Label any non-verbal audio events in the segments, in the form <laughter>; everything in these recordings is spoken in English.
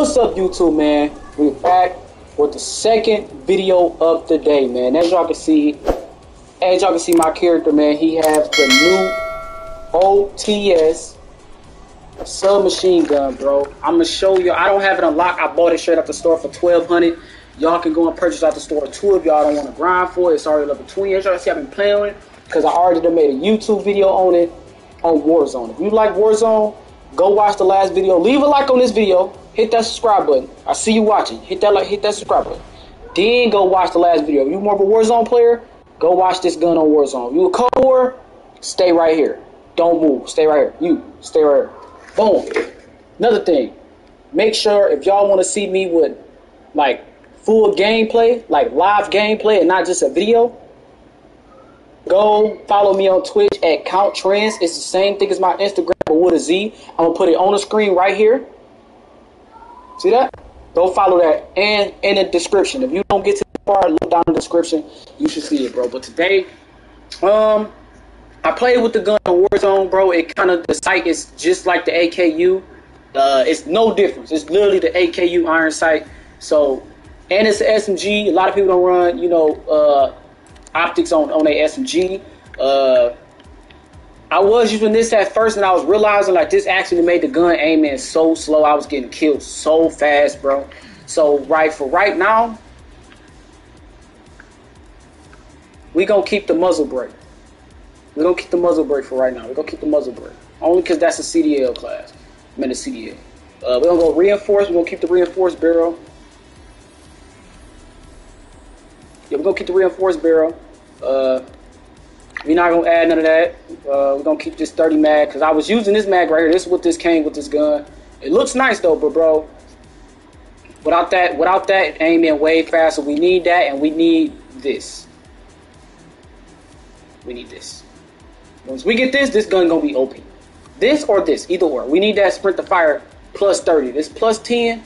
What's up, YouTube, man? We're back with the second video of the day, man. As y'all can see, as y'all can see my character, man, he has the new OTS submachine gun, bro. I'm gonna show you. I don't have it unlocked. I bought it straight off the store for 1200 Y'all can go and purchase out the store two if y'all don't want to grind for it. It's already level 20. As y'all see, I've been playing it because I already made a YouTube video on it on Warzone. If you like Warzone, go watch the last video. Leave a like on this video. Hit that subscribe button. I see you watching. Hit that like, hit that subscribe button. Then go watch the last video. If you more of a Warzone player, go watch this gun on Warzone. If you a Cold War, stay right here. Don't move. Stay right here. You stay right here. Boom. Another thing, make sure if y'all want to see me with like full gameplay, like live gameplay, and not just a video, go follow me on Twitch at Count Trends. It's the same thing as my Instagram, but with a Z. I'm gonna put it on the screen right here. See that? Go follow that and in the description. If you don't get to the part, look down in the description. You should see it, bro. But today, um, I played with the gun on Warzone, bro. It kind of the sight is just like the AKU. Uh, it's no difference. It's literally the AKU iron sight. So, and it's an SMG. A lot of people don't run, you know, uh, optics on on a SMG. Uh, I was using this at first, and I was realizing like this actually made the gun aim in so slow. I was getting killed so fast, bro. So right for right now, we gonna keep the muzzle brake. We gonna keep the muzzle brake for right now. We gonna keep the muzzle brake only because that's a CDL class. I'm in a CDL. Uh, we're gonna go reinforce. We're gonna keep the reinforced barrel. Yeah, we're gonna keep the reinforced barrel. Uh, we're not gonna add none of that. Uh, we're gonna keep this 30 mag because I was using this mag right here. This is what this came with this gun. It looks nice though, but bro, without that, without that, aiming way faster. We need that, and we need this. We need this. Once we get this, this gun gonna be OP. This or this, either or. We need that sprint to fire plus 30. This plus 10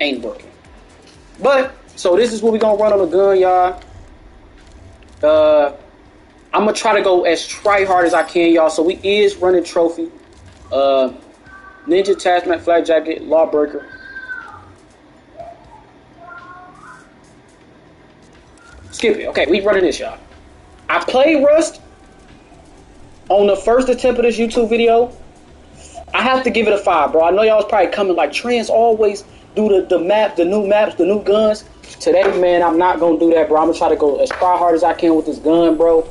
ain't working. But so this is what we gonna run on the gun, y'all. Uh I'm gonna try to go as try hard as I can, y'all. So we is running trophy, uh, ninja attachment, flak jacket, lawbreaker. Skip it. Okay, we running this, y'all. I played Rust on the first attempt of this YouTube video. I have to give it a five, bro. I know y'all was probably coming like trends always do the, the map, the new maps, the new guns. Today, man, I'm not gonna do that, bro. I'm gonna try to go as far hard as I can with this gun, bro.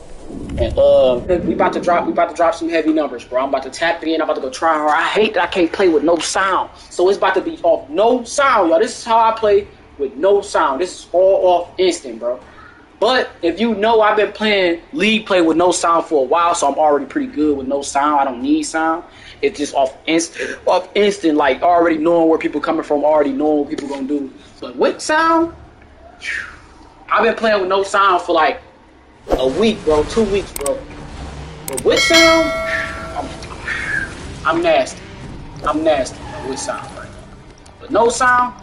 And uh, we about to drop, we about to drop some heavy numbers, bro. I'm about to tap in. I'm about to go try hard. I hate that I can't play with no sound, so it's about to be off no sound, y'all. This is how I play with no sound. This is all off instant, bro. But if you know, I've been playing league play with no sound for a while, so I'm already pretty good with no sound. I don't need sound. It's just off instant, off instant, like already knowing where people coming from, already knowing what people gonna do. But with sound, I've been playing with no sound for like a week, bro, two weeks, bro. But with sound, I'm, I'm nasty. I'm nasty with sound right now. But no sound,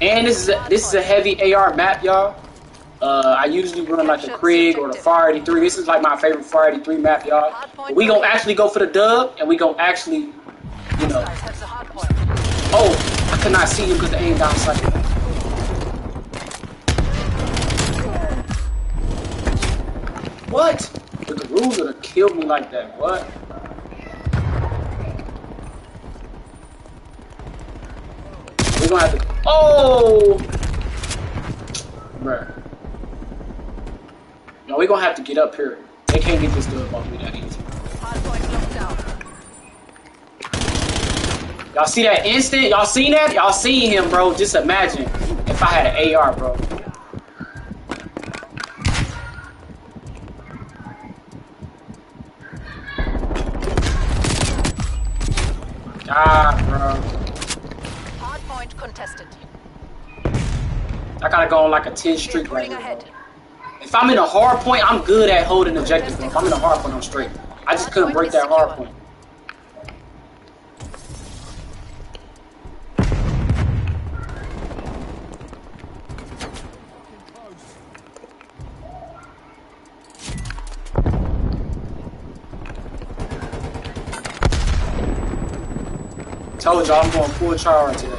and this is a, this is a heavy AR map, y'all. Uh, I usually run like the Krig or the FAR 83. This is like my favorite FAR 83 map, y'all. We gonna actually go for the dub, and we gonna actually, you know. Oh, I could not see him because the aim down cycle. What? The rules would have killed me like that. What? We're gonna have to. Oh! Bruh. No, we're gonna have to get up here. They can't get this dub off me that easy. Y'all see that instant? Y'all seen that? Y'all seen him, bro. Just imagine if I had an AR, bro. Ah, bro. Hard point contested. I gotta go on like a 10 streak right now. If I'm in a hard point, I'm good at holding objectives. If I'm in a hard point, I'm straight. I just couldn't break that hard point. told you I'm going full charge today.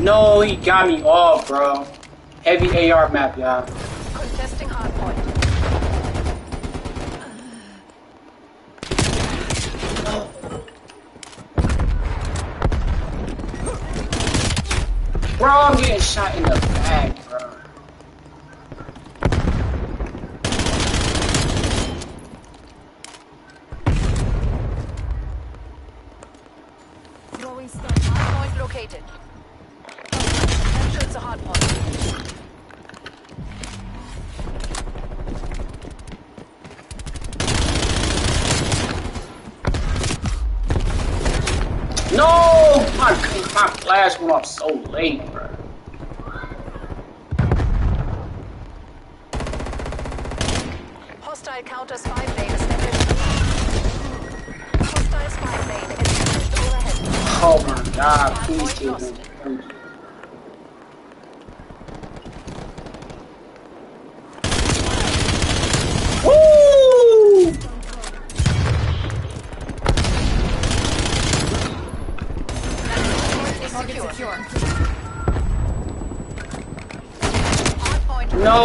No, he got me off, bro. Heavy AR map, y'all. Contesting hardpoint. Bro, I'm getting shot in the back. Flash went off so late, bro. Hostile counter spy plane established. Hostile spy plane established overhead. Oh my god, please kill him. Thank you. Woo! Hardpoint is secure. Hardpoint No!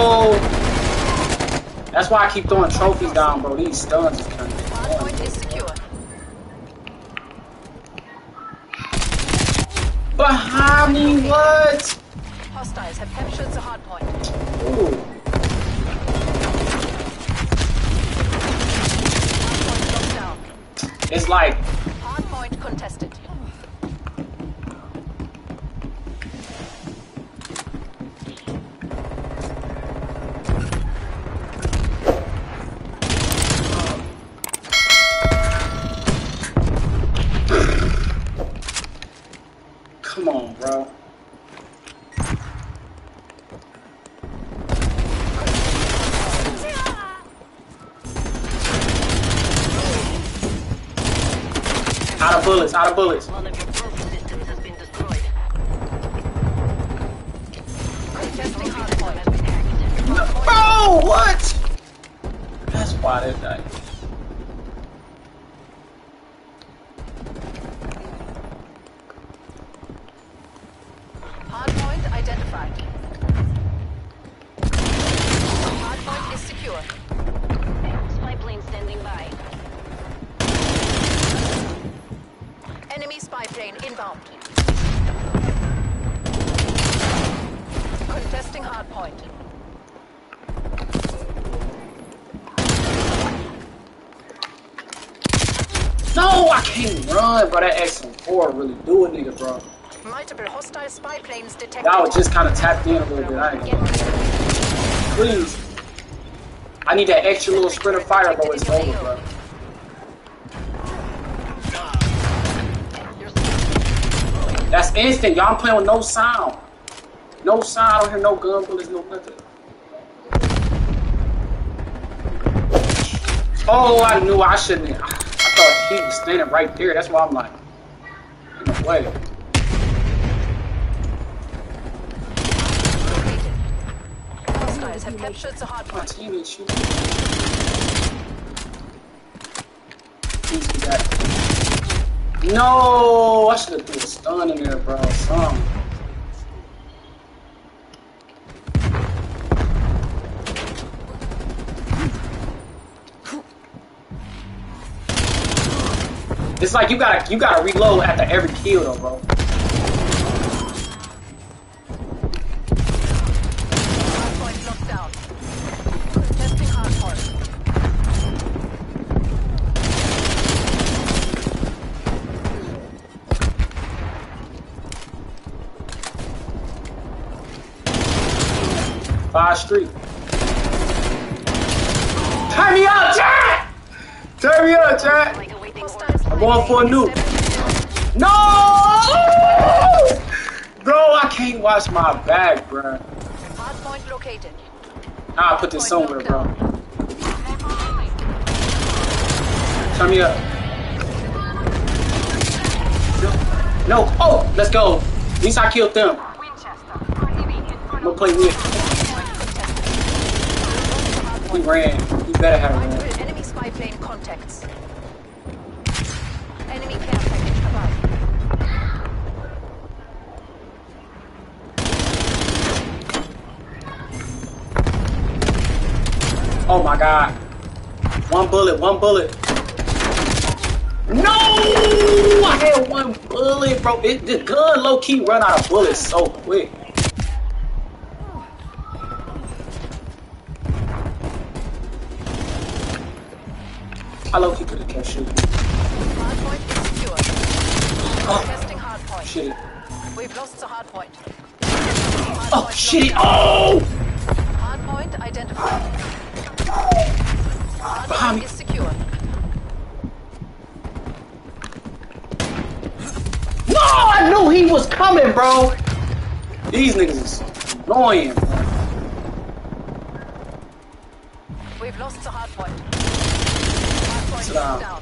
That's why I keep throwing trophies down, bro. These stuns is kind of Hardpoint is secure. Behind me, what? Hostiles have captured the hardpoint. Ooh. Hardpoint locked down. It's like, Hardpoint contested. Come on, bro. Out of bullets, out of bullets. Bro, what? That's why they died. Hardpoint identified. Hardpoint is secure. Spy plane standing by. Enemy spy plane inbound. Contesting hardpoint. No, I can't run, but That XM4 really do a nigga, bro. Multiple hostile spy planes detected. Y'all just kind of tapped in a little bit. I Please. I need that extra little sprint of fire, bro. It's over, bro. That's instant. Y'all playing with no sound. No sound. I don't hear no gun bullets, no nothing. Oh, I knew I shouldn't. I, I thought he was standing right there. That's why I'm like, the way. Hostiles have captured the My hardpoint. team shooting. Please be that. No, I should have threw a stun in there, bro. Some. It's like you gotta you gotta reload after every kill though, bro. Street. Turn me up, Jack! Turn me up! Hostile spy going for a nuke. No! Bro, I can't watch my back, bro. Located. Nah, I put this somewhere, bro. Turn me up. No. no. Oh, let's go. At least I killed them. I'm gonna play with ran. He better have ran. Enemy spy plane contacts. Enemy care package above. Oh my god. One bullet, one bullet. No! I had one bullet, bro. It, this gun low-key run out of bullets so quick. I low key could have kept shooting. Hardpoint is secure. Oh. Testing hardpoint. Shit. We've lost the hardpoint. Oh Hardpoint shit. Oh! Hardpoint identified. <gasps> Behind Hardpoint me. is secure. No, I knew he was coming, bro. These niggas is annoying. bro. We've lost the hardpoint. Hardpoint Sit locked down. down.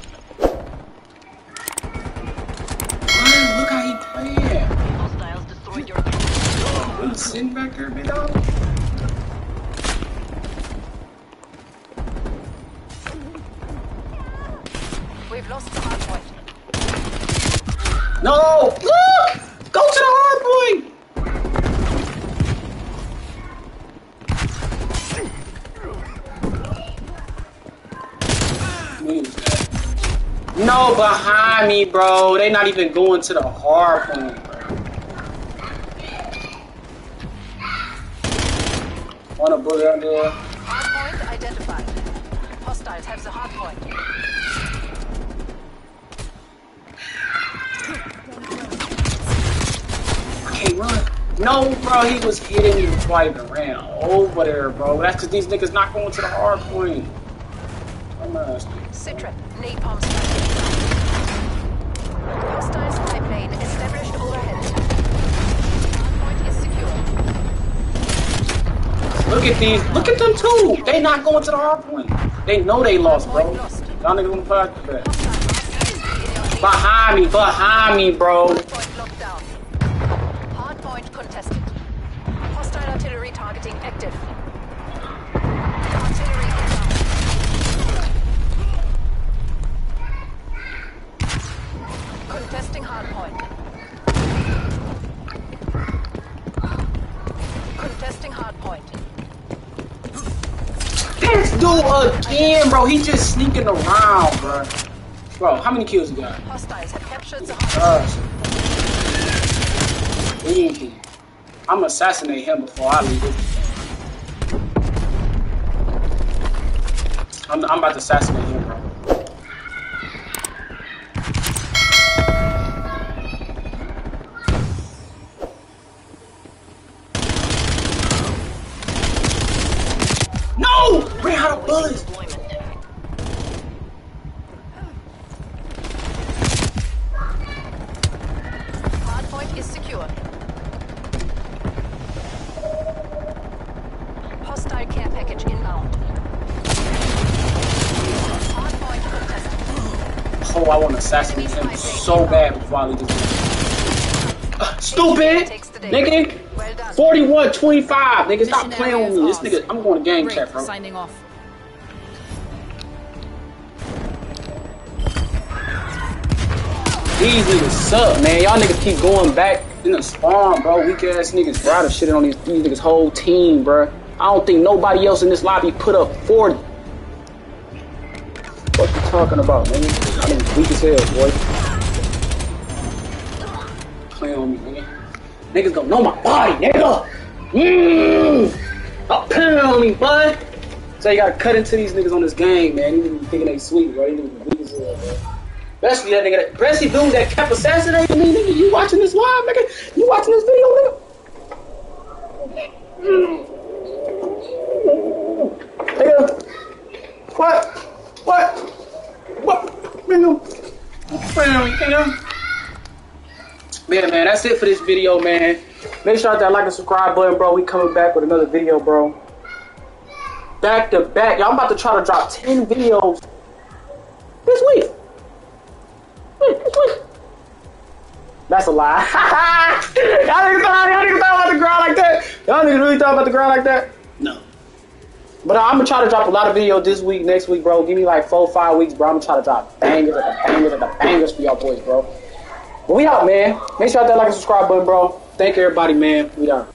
Man, look how he playing. Hostiles destroyed your He's sitting back there, big dog. We've lost the hardpoint. No! Look! No, behind me, bro. They not even going to the hard point, bro. Want a bullet under there? Hardpoint identified. Hostiles have the hardpoint. I can't run. No, bro, he was hitting me and ran over there, bro. That's because these niggas not going to the hard point. Citra, napalm strike. Hostile spy plane established overhead. Hardpoint is secure. Look at these. Look at them too. They not going to the hard point. They know they lost, bro. Y'all niggas gonna after that. Hostile Behind me, behind me, bro. Down. Hardpoint contested. Hostile artillery targeting active. This dude again, bro. He just sneaking around, bro. Bro, how many kills you got? Hostiles have captured the. Uh, Gosh. Easy. I'm gonna assassinate him before I leave. I'm, I'm about to assassinate him, bro. No! Ran out of bullets. Hardpoint is secure. Hostile care package inbound. Hardpoint contested. Oh, I want to assassinate him so bad before I leave this. Stupid! Nigga! Well 41 25. Nigga, stop playing with me. This nigga, I'm going to game chat, bro. signing off. These niggas suck, man. Y'all niggas keep going back in the spawn, bro. Weak ass niggas, bro. I shitted on these, these niggas' whole team, bro. I don't think nobody else in this lobby put up 40. What you talking about, man? Niggas weak as hell, boy. Playing on me, nigga. Niggas gonna know my body, nigga. Mmm. Stop playing on me, bud. So you gotta cut into these niggas on this game, man. These niggas thinking they sweet, bro. These niggas weak as hell, bro. Especially that nigga, that especially dude that kept assassinating me, nigga. You watching this live, nigga? You watching this video, nigga? Nigga, what? What? Nigga, man, nigga. Yeah, man, that's it for this video, man. Make sure that like and subscribe button, bro. We coming back with another video, bro. Back to back. Y'all, I'm about to try to drop 10 videos this week. This week. That's a lie. <laughs> y'all niggas thought, y'all niggas thought about the ground like that? Y'all niggas really thought about the ground like that? But I'm gonna try to drop a lot of videos this week, next week, bro. Give me like four, five weeks, bro. I'm gonna try to drop bangers the bangers the bangers for y'all boys, bro. But we out, man. Make sure to hit that like and subscribe button, bro. Thank everybody, man. We done.